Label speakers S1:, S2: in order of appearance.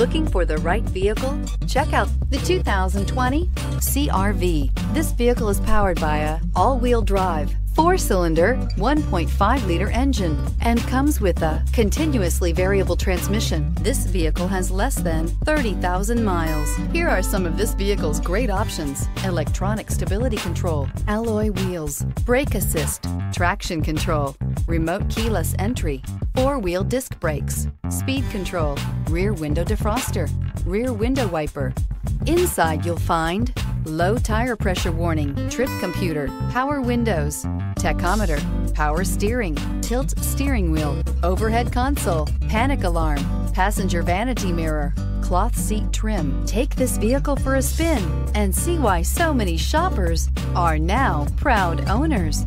S1: Looking for the right vehicle? Check out the 2020 CRV. This vehicle is powered by a all-wheel drive, four-cylinder, 1.5-liter engine and comes with a continuously variable transmission. This vehicle has less than 30,000 miles. Here are some of this vehicle's great options. Electronic stability control, alloy wheels, brake assist, traction control, remote keyless entry, four-wheel disc brakes, speed control, rear window defroster, rear window wiper. Inside you'll find low tire pressure warning, trip computer, power windows, tachometer, power steering, tilt steering wheel, overhead console, panic alarm, passenger vanity mirror, cloth seat trim. Take this vehicle for a spin and see why so many shoppers are now proud owners.